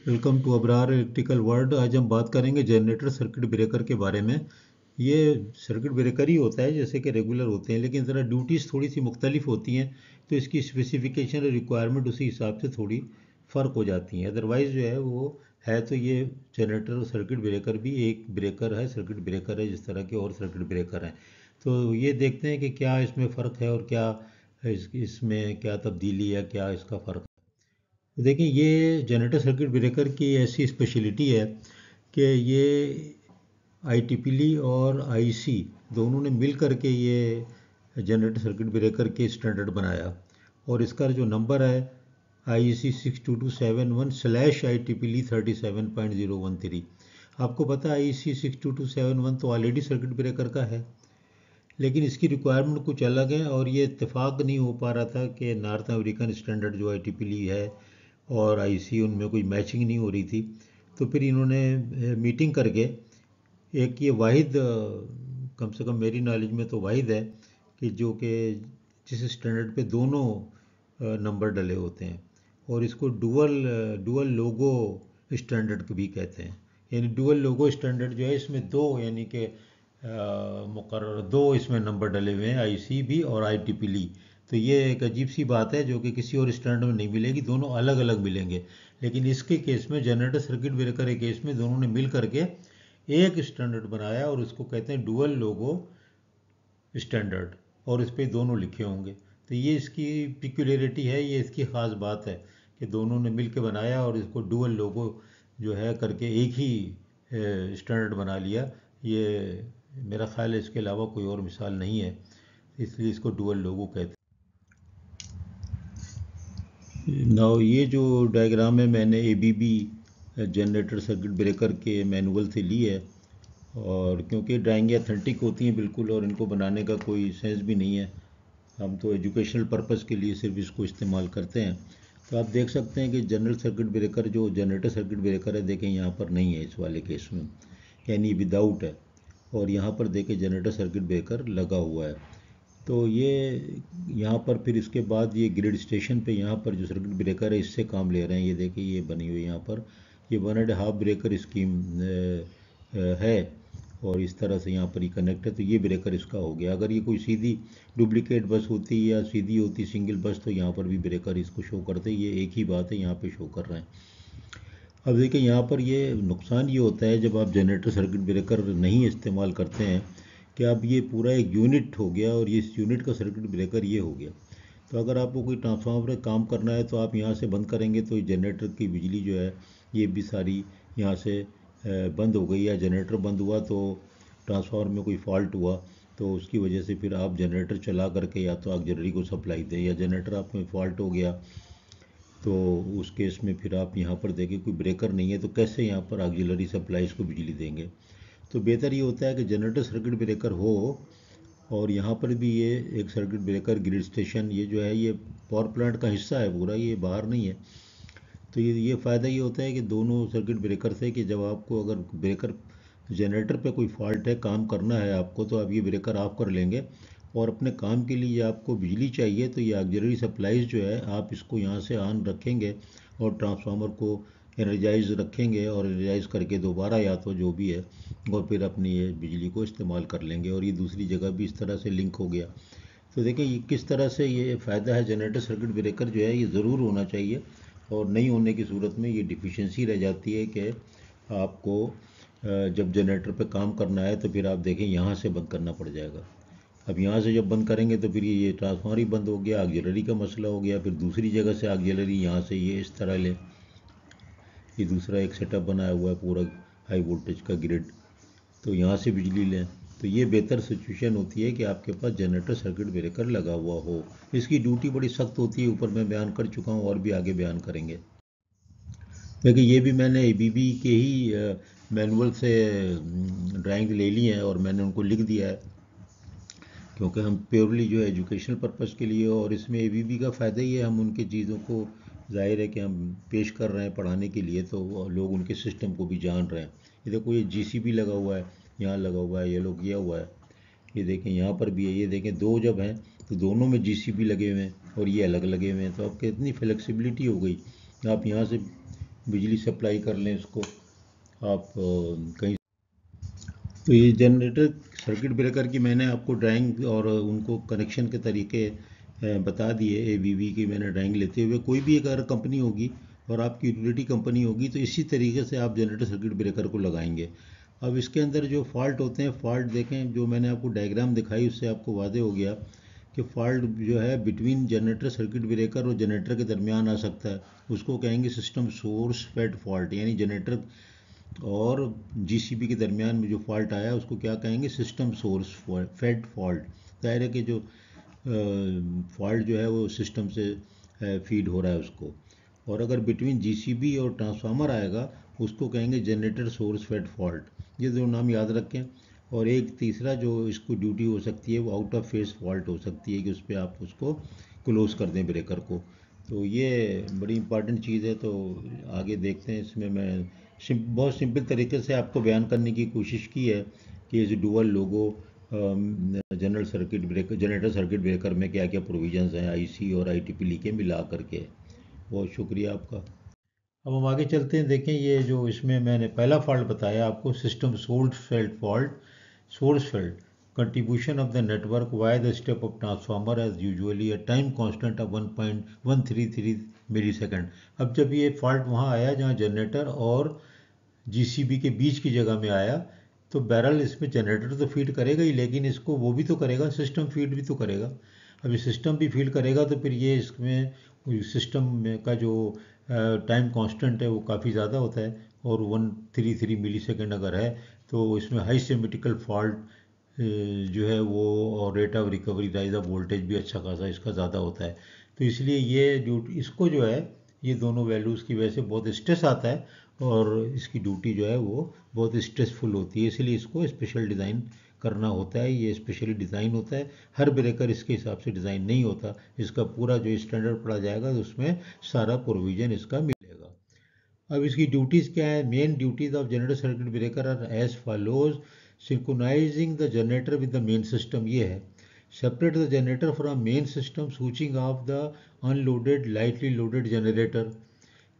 Welcome to Abrar electrical world. आज हम बात करेंगे जनरेटर सर्किट ब्रेकर के बारे में। ये सर्किट ब्रेकर ही होता है, जैसे कि रेगुलर होते हैं, लेकिन ज़रा ड्यूटीज़ थोड़ी सी मुख्तलिफ़ होती हैं तो इसकी स्पेसिफिकेशन और रिक्वायरमेंट उसी हिसाब से थोड़ी फ़र्क हो जाती हैं। अदरवाइज़ जो है, वो है तो ये जनरेटर और सर्किट ब्रेकर भी एक ब्रेकर है, सर्किट ब्रेकर है, जिस तरह के और सर्किट ब्रेकर हैं। तो ये देखते हैं कि क्या इसमें फ़र्क है और क्या इसमें क्या तब्दीली है, क्या इसका फ़र्क देखिए, ये जनरेटर सर्किट ब्रेकर की ऐसी स्पेशलिटी है कि ये आई और आईसी दोनों ने मिल करके ये जनरेटर सर्किट ब्रेकर के स्टैंडर्ड बनाया। और इसका जो नंबर है I C six two two seven one slash I T P Lee thirty seven point zero one three आपको पता है I C six two two seven one तो ऑलरेडी सर्किट ब्रेकर का है, लेकिन इसकी रिक्वायरमेंट कुछ अलग है और ये इतफाक़ नहीं हो पा रहा था कि नॉर्थ अमेरिकन स्टैंडर्ड जो आई टी पी ली है और आईसी उनमें कोई मैचिंग नहीं हो रही थी। तो फिर इन्होंने मीटिंग करके एक ये वाहिद कम से कम मेरी नॉलेज में तो वाहिद है कि जो कि जिस स्टैंडर्ड पे दोनों नंबर डले होते हैं और इसको डुअल डुअल लोगो स्टैंडर्ड भी कहते हैं। यानी डुअल लोगो स्टैंडर्ड जो है, इसमें दो, यानी कि मुकर दो इसमें नंबर डले हुए हैं आईसी भी और आईटीपीली तो ये एक अजीब सी बात है जो कि किसी और स्टैंडर्ड में नहीं मिलेगी, दोनों अलग अलग मिलेंगे। लेकिन इसके केस में जनरेटर सर्किट ब्रेकर के केस में दोनों ने मिल करके एक स्टैंडर्ड बनाया और उसको कहते हैं डुअल लोगो स्टैंडर्ड और इस पर दोनों लिखे होंगे। तो ये इसकी पिक्यूलरिटी है, ये इसकी ख़ास बात है कि दोनों ने मिल के बनाया और इसको डुअल लोगो जो है करके एक ही स्टैंडर्ड बना लिया। ये मेरा ख्याल है इसके अलावा कोई और मिसाल नहीं है, इसलिए इसको डुअल लोगो कहते हैं। नाउ ये जो डायग्राम है, मैंने A B B generator circuit breaker के मैनुअल से ली है। और क्योंकि ड्राइंग अथेंटिक होती हैं बिल्कुल, और इनको बनाने का कोई सेंस भी नहीं है, हम तो एजुकेशनल पर्पज़ के लिए सिर्फ़ इसको इस्तेमाल करते हैं। तो आप देख सकते हैं कि जनरल सर्किट ब्रेकर जो जनरेटर सर्किट ब्रेकर है, देखें, यहाँ पर नहीं है इस वाले केस में। यानी विदाउट है। और यहाँ पर देखें जनरेटर सर्किट ब्रेकर लगा हुआ है। तो ये यहाँ पर फिर इसके बाद ये ग्रिड स्टेशन पे यहाँ पर जो सर्किट ब्रेकर है, इससे काम ले रहे हैं। ये देखिए, ये बनी हुई यहाँ पर। ये one and half breaker scheme है और इस तरह से यहाँ पर ये कनेक्ट है। तो ये ब्रेकर इसका हो गया। अगर ये कोई सीधी डुप्लीकेट बस होती या सीधी होती सिंगल बस तो यहाँ पर भी ब्रेकर इसको शो करते ये एक ही बात है, यहाँ पे शो कर रहे हैं। अब देखिए, यहाँ पर ये नुकसान ये होता है जब आप जनरेटर सर्किट ब्रेकर नहीं इस्तेमाल करते हैं कि अब ये पूरा एक यूनिट हो गया और ये इस यूनिट का सर्किट ब्रेकर ये हो गया। तो अगर आपको कोई ट्रांसफार्मर काम करना है तो आप यहाँ से बंद करेंगे तो जनरेटर की बिजली जो है, ये भी सारी यहाँ से बंद हो गई या जनरेटर बंद हुआ तो ट्रांसफार्मर में कोई फॉल्ट हुआ तो उसकी वजह से फिर आप जनरेटर चला करके या तो ऑक्जलरी को सप्लाई दें, या जनरेटर आप में फॉल्ट हो गया तो उस केस में फिर आप यहाँ पर देखें, कोई ब्रेकर नहीं है तो कैसे यहाँ पर ऑक्जलरी सप्लाईज को बिजली देंगे? तो बेहतर ये होता है कि जनरेटर सर्किट ब्रेकर हो और यहाँ पर भी ये एक सर्किट ब्रेकर ग्रिड स्टेशन ये जो है, ये पावर प्लांट का हिस्सा है पूरा, ये बाहर नहीं है। तो ये ये फ़ायदा ये होता है कि दोनों सर्किट ब्रेकर से कि जब आपको अगर ब्रेकर जनरेटर पे कोई फॉल्ट है, काम करना है आपको तो आप ये ब्रेकर ऑफ़ कर लेंगे और अपने काम के लिए आपको बिजली चाहिए तो ये ऑक्जरी सप्लाईज जो है, आप इसको यहाँ से ऑन रखेंगे और ट्रांसफार्मर को एनर्जाइज रखेंगे और एनर्जाइज करके दोबारा या तो जो भी है, और फिर अपनी ये बिजली को इस्तेमाल कर लेंगे और ये दूसरी जगह भी इस तरह से लिंक हो गया। तो देखिए, ये किस तरह से ये फ़ायदा है जनरेटर सर्किट ब्रेकर जो है, ये ज़रूर होना चाहिए और नहीं होने की सूरत में ये डिफिशेंसी रह जाती है कि आपको जब जनरेटर पे काम करना है तो फिर आप देखें यहाँ से बंद करना पड़ जाएगा। अब यहाँ से जब बंद करेंगे तो फिर ये ट्रांसफार्मर ही बंद हो गया आग आगजलरी का मसला हो गया, फिर दूसरी जगह से आग आगजलरी यहाँ से ये इस तरह ले। ये दूसरा एक सेटअप बनाया हुआ है पूरा हाई वोल्टेज का ग्रिड तो यहाँ से बिजली लें। तो ये बेहतर सिचुएशन होती है कि आपके पास जनरेटर सर्किट ब्रेकर लगा हुआ हो। इसकी ड्यूटी बड़ी सख्त होती है। ऊपर मैं बयान कर चुका हूँ और भी आगे बयान करेंगे। देखिए, ये भी मैंने एबीबी के ही मैनुअल से ड्राइंग ले ली है और मैंने उनको लिख दिया है। क्योंकि हम प्योरली जो एजुकेशनल पर्पज़ के लिए और इसमें एबीबी का फ़ायदा ही है। हम उनकी चीज़ों को ज़ाहिर है कि हम पेश कर रहे हैं पढ़ाने के लिए तो लोग उनके सिस्टम को भी जान रहे हैं। ये देखो, ये जीसीपी लगा हुआ है, यहाँ लगा हुआ है, ये लोग किया हुआ है। ये देखें, यहाँ पर भी है, ये देखें, दो जब हैं तो दोनों में जीसीपी लगे हुए हैं और ये अलग लगे हुए हैं। तो आपके इतनी फ्लेक्सिबिलिटी हो गई, आप यहाँ से बिजली सप्लाई कर लें इसको, आप कहीं तो ये जनरेटर सर्किट ब्रेकर की मैंने आपको ड्राइंग और उनको कनेक्शन के तरीके बता दिए ए बी वी की मैंने ड्राइंग लेते हुए। कोई भी एक अगर कंपनी होगी और आपकी यूटिलिटी कंपनी होगी तो इसी तरीके से आप जनरेटर सर्किट ब्रेकर को लगाएँगे। अब इसके अंदर जो फॉल्ट होते हैं फॉल्ट देखें, जो मैंने आपको डायग्राम दिखाई, उससे आपको वादे हो गया कि फॉल्ट जो है बिटवीन जनरेटर सर्किट ब्रेकर और जनरेटर के दरमियान आ सकता है। उसको कहेंगे सिस्टम सोर्स फेड फॉल्ट यानी जनरेटर और जीसीबी के दरमियान में जो फॉल्ट आया, उसको क्या कहेंगे? सिस्टम सोर्स फेड फॉल्ट ज़ाहिर है कि जो फॉल्ट जो है वो सिस्टम से फ़ीड हो रहा है उसको। और अगर बिटवीन जीसीबी और ट्रांसफार्मर आएगा उसको कहेंगे जनरेटर सोर्स फेड फॉल्ट ये दो नाम याद रखें। और एक तीसरा जो इसको ड्यूटी हो सकती है वो आउट ऑफ़ फेस फॉल्ट हो सकती है कि उस पर आप उसको क्लोज कर दें ब्रेकर को। तो ये बड़ी इंपॉर्टेंट चीज़ है तो आगे देखते हैं। इसमें मैं सिम, बहुत सिंपल तरीके से आपको बयान करने की कोशिश की है कि इस डुअल लोगो general circuit breaker generator circuit breaker में क्या क्या प्रोविजंस हैं आईसी और आईटीपी लिखे, मिला करके। बहुत शुक्रिया आपका। अब हम आगे चलते हैं, देखें ये जो इसमें मैंने पहला फॉल्ट बताया आपको system sold felt fault source felt contribution of the network via the step of transformer as usually a time constant of 1.133 millisecond अब जब ये फॉल्ट वहाँ आया, जहाँ जनरेटर और जीसीबी के बीच की जगह में आया तो बैरल इसमें जनरेटर तो फ़ीड करेगा ही, लेकिन इसको वो भी तो करेगा सिस्टम फ़ीड भी तो करेगा। अभी सिस्टम भी फ़ीड करेगा तो फिर ये इसमें सिस्टम का जो टाइम कांस्टेंट है वो काफ़ी ज़्यादा होता है, और one three three millisecond अगर है तो इसमें हाई सेमेटिकल फॉल्ट जो है वो और rate of recovery rise of voltage भी अच्छा खासा इसका ज़्यादा होता है। तो इसलिए ये ड्यूटी इसको जो है, ये दोनों वैल्यूज़ की वजह से बहुत स्ट्रेस आता है और इसकी ड्यूटी जो है वो बहुत स्ट्रेसफुल होती है, इसलिए इसको स्पेशल डिज़ाइन करना होता है। ये स्पेशली डिज़ाइन होता है। हर ब्रेकर इसके हिसाब से डिज़ाइन नहीं होता। इसका पूरा जो स्टैंडर्ड पढ़ा जाएगा तो उसमें सारा प्रोविज़न इसका मिलेगा। अब इसकी ड्यूटीज़ क्या है? Main duties of generator circuit breaker are as follows synchronising the generator with the main system ये है। Separate the generator from main system switching off the unloaded lightly loaded generator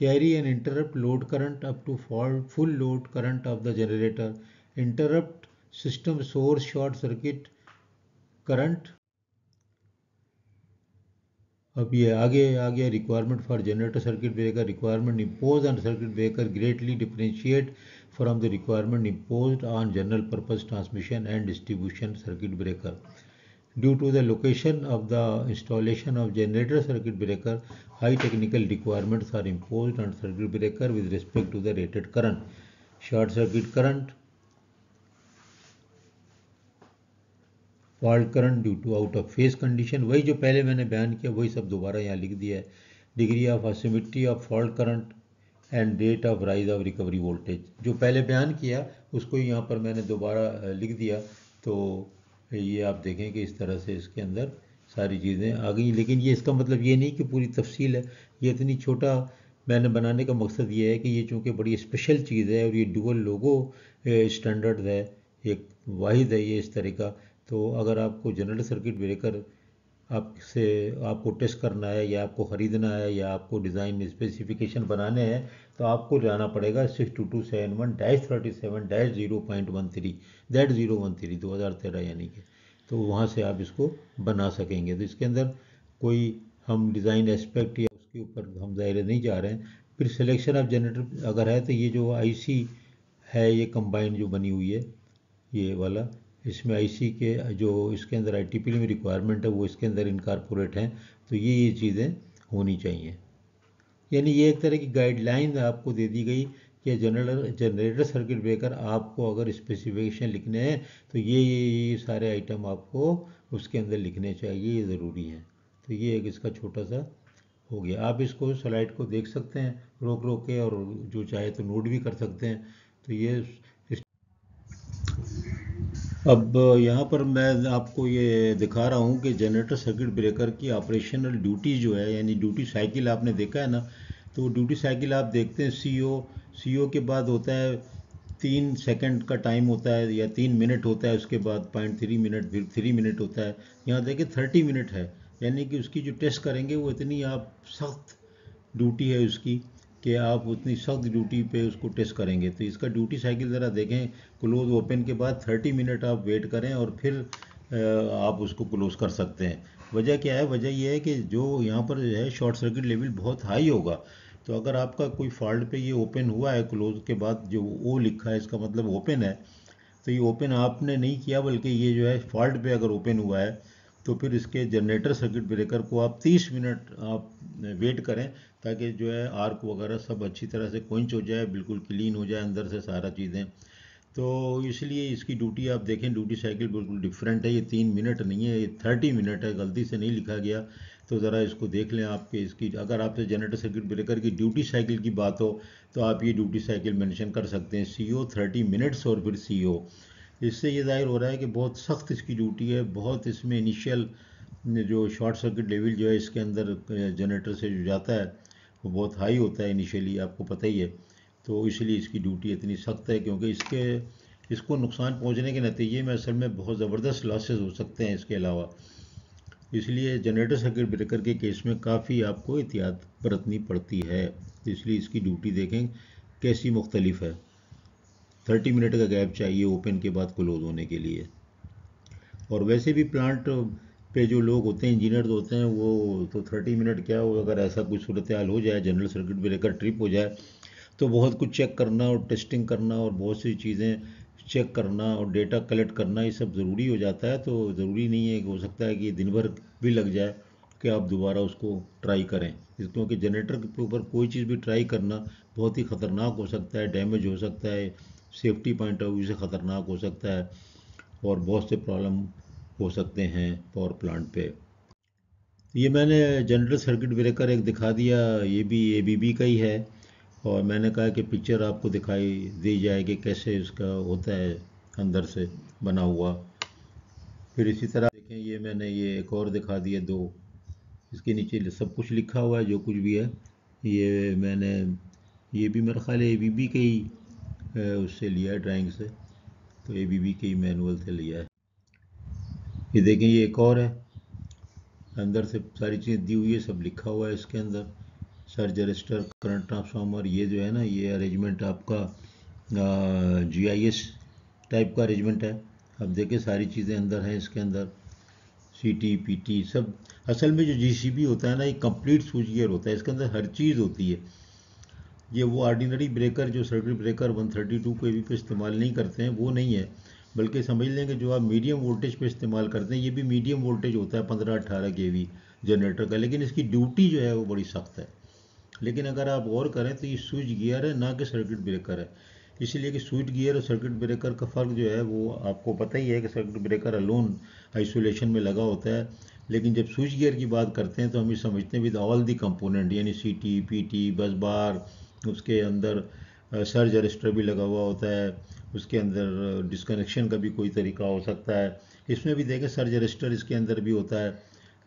carry and interrupt load current up to full load current of the generator. Interrupt system source short circuit current. अब ये आगे आ गया requirement for generator circuit breaker requirement impose on circuit breaker greatly differentiate from the requirement impose on general purpose transmission and distribution circuit breaker due to the location of the installation of generator circuit breaker high technical requirements are impose on circuit breaker with respect to the rated current short circuit current fault current due to out of phase condition वही जो पहले मैंने बयान किया, वही सब दोबारा यहाँ लिख दिया है। Degree of asymmetry of fault current and rate of rise of recovery voltage जो पहले बयान किया, उसको यहाँ पर मैंने दोबारा लिख दिया। तो ये आप देखें कि इस तरह से इसके अंदर सारी चीज़ें आ गई। लेकिन ये इसका मतलब ये नहीं कि पूरी तफसील है। ये इतनी छोटा मैंने बनाने का मकसद ये है कि ये चूँकि बड़ी स्पेशल चीज़ है और ये डुअल लोगो स्टैंडर्ड है, एक वाहिद है ये इस तरह का। तो अगर आपको जनरल सर्किट ब्रेकर आपसे आपको टेस्ट करना है या आपको ख़रीदना है या आपको डिज़ाइन स्पेसिफिकेशन बनाने हैं तो आपको जाना पड़ेगा six two two seven one dash thirty seven dash zero point one three that zero one three दो हज़ार तेरह यानी कि। तो वहाँ से आप इसको बना सकेंगे। तो इसके अंदर कोई हम डिज़ाइन एस्पेक्ट या उसके ऊपर हम ज़ाहिर नहीं जा रहे हैं। फिर सिलेक्शन ऑफ़ जनरेटर अगर है तो ये जो आईसी है, ये कंबाइन जो बनी हुई है, ये वाला इसमें आईसी के, जो इसके अंदर आईटीपी में रिक्वायरमेंट है, वो इसके अंदर इनकारपोरेट हैं तो ये ये चीज़ें होनी चाहिए। यानी ये एक तरह की गाइडलाइन आपको दे दी गई कि जनरल जनरेटर सर्किट ब्रेकर आपको अगर स्पेसिफिकेशन लिखने हैं तो ये ये ये सारे आइटम आपको उसके अंदर लिखने चाहिए, ये ज़रूरी है। तो ये एक इसका छोटा सा हो गया। आप इसको स्लाइड को देख सकते हैं, रोक रोक के, और जो चाहे तो नोट भी कर सकते हैं। तो ये अब यहाँ पर मैं आपको ये दिखा रहा हूँ कि जनरेटर सर्किट ब्रेकर की ऑपरेशनल ड्यूटी जो है, यानी ड्यूटी साइकिल आपने देखा है ना तो ड्यूटी साइकिल आप देखते हैं सी ओ सी ओ के बाद होता है तीन सेकंड का टाइम होता है या तीन मिनट होता है, उसके बाद पॉइंट थ्री मिनट फिर थ्री मिनट होता है। यहाँ देखिए थर्टी मिनट है, यानी कि उसकी जो टेस्ट करेंगे वो इतनी आप सख्त ड्यूटी है उसकी। कि आप उतनी सख्त ड्यूटी पे उसको टेस्ट करेंगे। तो इसका ड्यूटी साइकिल ज़रा देखें क्लोज ओपन के बाद 30 मिनट आप वेट करें और फिर आप उसको क्लोज कर सकते हैं। वजह क्या है? वजह यह है कि जो यहाँ पर जो है शॉर्ट सर्किट लेवल बहुत हाई होगा। तो अगर आपका कोई फॉल्ट पे ये ओपन हुआ है क्लोज के बाद जो ओ लिखा है, इसका मतलब ओपन है। तो ये ओपन आपने नहीं किया, बल्कि ये जो है फॉल्ट पे अगर ओपन हुआ है तो फिर इसके जनरेटर सर्किट ब्रेकर को आप 30 मिनट आप वेट करें ताकि जो है आर्क वगैरह सब अच्छी तरह से कोइंच हो जाए, बिल्कुल क्लीन हो जाए, अंदर से सारा चीज़ें। तो इसलिए इसकी ड्यूटी आप देखें ड्यूटी साइकिल बिल्कुल डिफरेंट है। ये तीन मिनट नहीं है, ये थर्टी मिनट है। गलती से नहीं लिखा गया। तो ज़रा इसको देख लें आपके इसकी। अगर आपसे जनरेटर सर्किट ब्रेकर की ड्यूटी साइकिल की बात हो तो आप ये ड्यूटी साइकिल मेंशन कर सकते हैं। सी ओ थर्टी मिनट्स और फिर सी ओ इससे ये ज़ाहिर हो रहा है कि बहुत सख्त इसकी ड्यूटी है, बहुत इसमें इनिशियल जो शॉर्ट सर्किट लेवल जो है इसके अंदर जनरेटर से जो जाता है, वो बहुत हाई होता है इनिशियली आपको पता ही है। तो इसलिए इसकी ड्यूटी इतनी सख्त है क्योंकि इसके, इसको नुकसान पहुँचने के नतीजे में असल में बहुत ज़बरदस्त लॉसेस हो सकते हैं इसके अलावा। इसलिए जनरेटर सर्किट ब्रेकर के केस में काफ़ी आपको एहतियात बरतनी पड़ती है। इसलिए इसकी ड्यूटी देखें कैसी मुख्तलिफ़ है। थर्टी मिनट का गैप चाहिए ओपन के बाद क्लोज होने के लिए। और वैसे भी प्लांट पे जो लोग होते हैं इंजीनियर होते हैं, वो तो थर्टी मिनट क्या हो, अगर ऐसा कुछ सूरत हाल हो जाए, जनरल सर्किट ब्रेकर ट्रिप हो जाए तो बहुत कुछ चेक करना और टेस्टिंग करना और बहुत सी चीज़ें चेक करना और डेटा कलेक्ट करना, ये सब ज़रूरी हो जाता है। तो ज़रूरी नहीं है कि हो सकता है कि दिन भर भी लग जाए कि आप दोबारा उसको ट्राई करें। क्योंकि जनरेटर के ऊपर कोई चीज़ भी ट्राई करना बहुत ही ख़तरनाक हो सकता है, डैमेज हो सकता है सेफ्टी पॉइंट ऑफ़ व्यू से ख़तरनाक हो सकता है और बहुत से प्रॉब्लम हो सकते हैं पावर प्लांट पे। ये मैंने जनरल सर्किट ब्रेकर एक दिखा दिया, ये भी एबीबी का ही है और मैंने कहा कि पिक्चर आपको दिखाई दी जाए कि कैसे इसका होता है अंदर से बना हुआ। फिर इसी तरह देखें, ये मैंने ये एक और दिखा दिया दो। इसके नीचे सब कुछ लिखा हुआ है, जो कुछ भी है। ये मैंने, ये भी मेरा ख्याल है ए के ही उससे लिया है ड्राइंग से। तो ए बी बी के मैनुअल से लिया है। ये देखें, ये एक और है। अंदर से सारी चीज़ें दी हुई है, सब लिखा हुआ है इसके अंदर। सर्ज रजिस्टर करंट ट्रांसफार्मर ये जो है ना, ये अरेंजमेंट आपका जी आई एस टाइप का अरेंजमेंट है। अब देखें, सारी चीज़ें अंदर हैं इसके अंदर। सी टी पी टी सब। असल में जो जी सी बी होता है ना ये कंप्लीट स्विच गियर होता है। इसके अंदर हर चीज़ होती है। ये वो ऑर्डिनरी ब्रेकर जो सर्किट ब्रेकर 132 के भी पे इस्तेमाल नहीं करते हैं, वो नहीं है। बल्कि समझ लें कि जो आप मीडियम वोल्टेज पे इस्तेमाल करते हैं, ये भी मीडियम वोल्टेज होता है, पंद्रह अठारह के वी जनरेटर का। लेकिन इसकी ड्यूटी जो है, वो बड़ी सख्त है। लेकिन अगर आप गौर करें तो ये स्विच गियर है, ना कि सर्किट ब्रेकर है। इसीलिए कि स्विच गियर और सर्किट ब्रेकर का फ़र्क जो है, वो आपको पता ही है कि सर्किट ब्रेकर अलोन आइसोलेशन में लगा होता है। लेकिन जब स्विच गियर की बात करते हैं तो हम ये समझते हैं विद ऑल दी कंपोनेंट यानी C T P T busbar उसके अंदर सर्ज रजिस्टर भी लगा हुआ होता है, उसके अंदर डिस्कनेक्शन का भी कोई तरीका हो सकता है। इसमें भी देखें सर्ज रजिस्टर इसके अंदर भी होता है,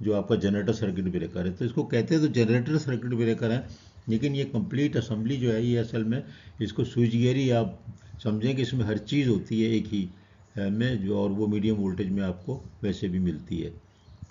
जो आपका जनरेटर सर्किट ब्रेकर है। तो इसको कहते हैं तो जनरेटर सर्किट ब्रेकर है, लेकिन ये कंप्लीट असम्बली जो है, ये असल में इसको स्विच गियर ही आप समझें कि इसमें हर चीज़ होती है एक ही में जो, और वो मीडियम वोल्टेज में आपको वैसे भी मिलती है।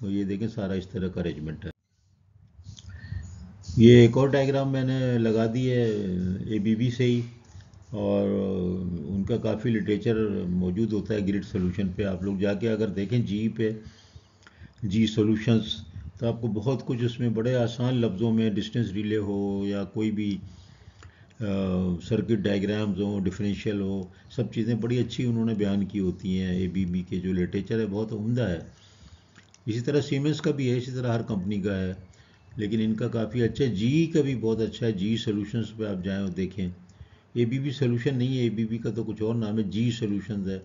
तो ये देखें, सारा इस तरह का अरेंजमेंट है। ये एक और डायग्राम मैंने लगा दी है ए बी बी से ही, और उनका काफ़ी लिटरेचर मौजूद होता है ग्रिड सोल्यूशन पे। आप लोग जाके अगर देखें जी पे जी सॉल्यूशंस तो आपको बहुत कुछ उसमें बड़े आसान लफ्ज़ों में डिस्टेंस रिले हो या कोई भी सर्किट डायग्राम्स हो डिफरेंशियल हो, सब चीज़ें बड़ी अच्छी उन्होंने बयान की होती हैं ए बी बी के, जो लिटरेचर है, बहुत उमदा है। इसी तरह सीमेंस का भी है, इसी तरह हर कंपनी का है। लेकिन इनका काफ़ी अच्छा है। जी का भी बहुत अच्छा है। जी सोल्यूशंस पे आप जाएँ और देखें। ए बी बी सोल्यूशन नहीं है। ए बी बी का तो कुछ और नाम है। जी सोल्यूशन है।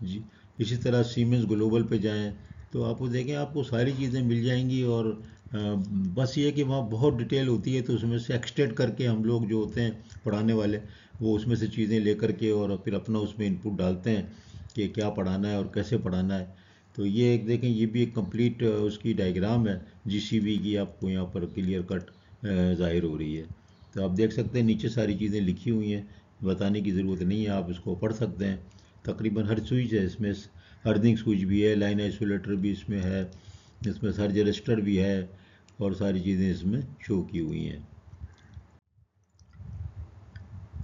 जी इसी तरह सीमेंस ग्लोबल पे जाएँ। तो आप देखें, आपको सारी चीज़ें मिल जाएँगी और बस ये कि वहाँ बहुत डिटेल होती है तो उसमें से एक्सटेंड करके हम लोग जो होते हैं, पढ़ाने वाले, वो उसमें से चीज़ें लेकर के और फिर अपना उसमें इनपुट डालते हैं कि क्या पढ़ाना है और कैसे पढ़ाना है। तो ये एक देखें, ये भी एक कंप्लीट उसकी डायग्राम है जीसीबी की आपको यहाँ पर क्लियर कट ज़ाहिर हो रही है। तो आप देख सकते हैं, नीचे सारी चीज़ें लिखी हुई हैं, बताने की ज़रूरत नहीं है, आप इसको पढ़ सकते हैं। तकरीबन हर स्विच है इसमें अर्निंग स्विच भी है लाइन आइसोलेटर भी इसमें है, इसमें सर्ज रजिस्टर भी है, और सारी चीज़ें इसमें शो की हुई हैं।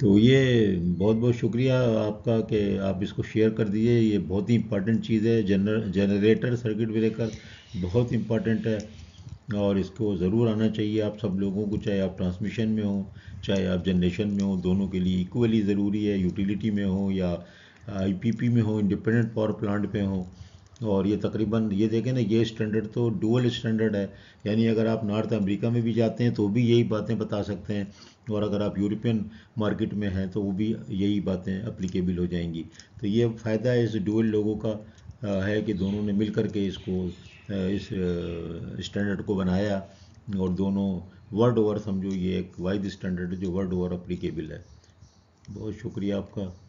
तो ये बहुत बहुत शुक्रिया आपका कि आप इसको शेयर कर दिए। ये बहुत ही इंपॉर्टेंट चीज़ है। जनर जनरेटर सर्किट ब्रेकर बहुत इंपॉर्टेंट है और इसको ज़रूर आना चाहिए आप सब लोगों को, चाहे आप ट्रांसमिशन में हो, चाहे आप जनरेशन में हो, दोनों के लिए इक्वली ज़रूरी है। यूटिलिटी में हो या आईपीपी में हो इंडिपेंडेंट पावर प्लांट पे हो। और ये तकरीबन, ये देखें ना, ये स्टैंडर्ड तो डुअल स्टैंडर्ड है। यानी अगर आप नॉर्थ अमेरिका में भी जाते हैं तो भी यही बातें बता सकते हैं। और अगर आप यूरोपियन मार्केट में हैं तो वो भी यही बातें अप्लीकेबल हो जाएँगी। तो ये फ़ायदा इस डुअल लोगों का है कि दोनों ने मिल करके इसको इस स्टैंडर्ड को बनाया। और दोनों वर्ल्ड ओवर समझो, ये एक वाइड स्टैंडर्ड जो वर्ल्ड ओवर अप्लीकेबल है। बहुत शुक्रिया आपका।